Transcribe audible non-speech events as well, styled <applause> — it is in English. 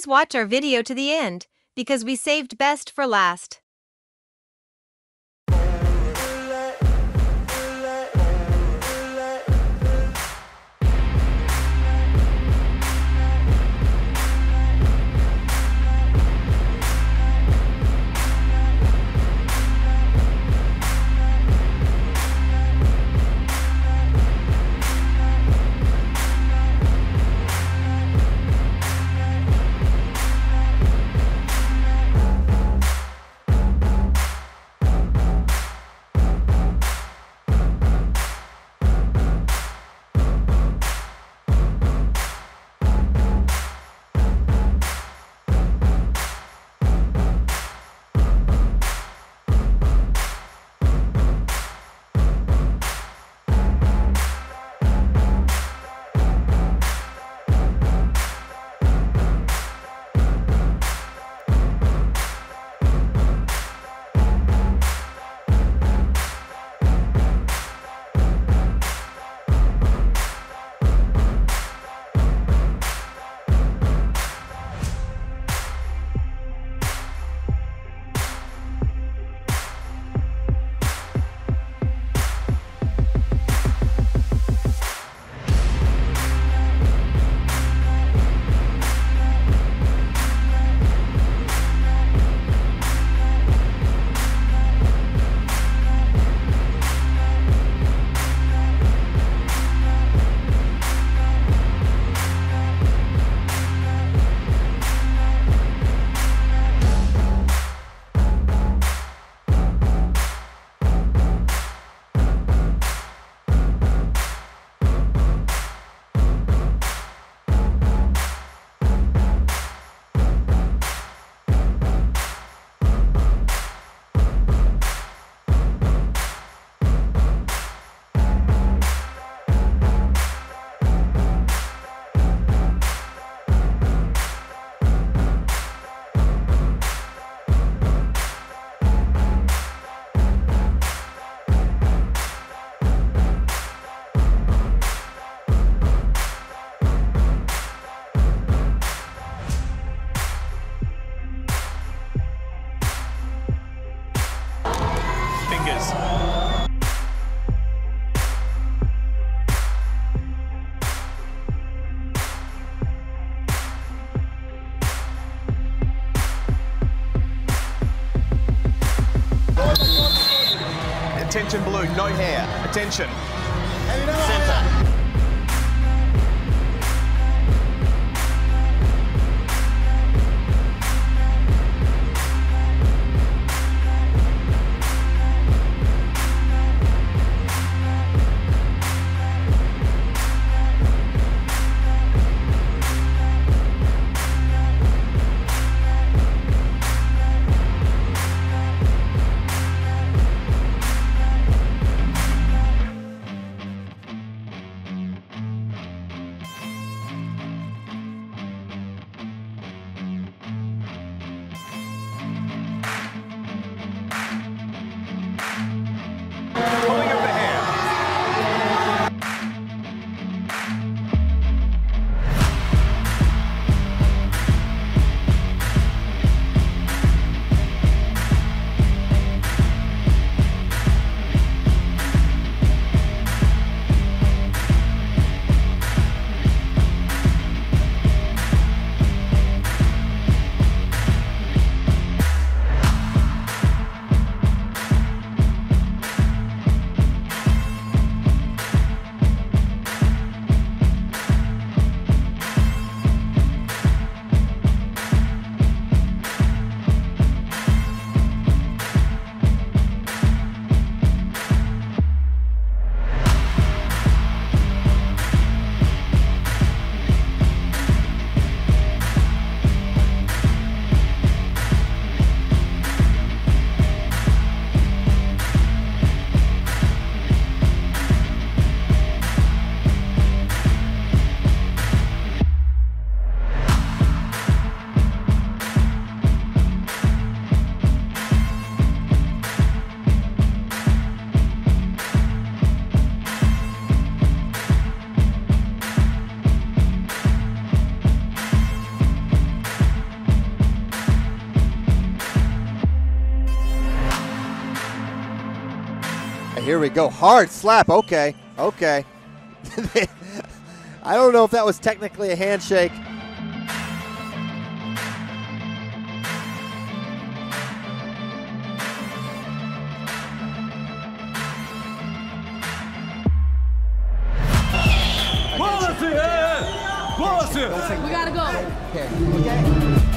Please watch our video to the end, because we saved best for last. Blue, no hair. Attention. Here we go. Hard slap. Okay. Okay. <laughs> I don't know if that was technically a handshake. Policy, hey, hey. Policy. We gotta go.